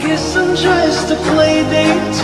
guess I'm just a play date.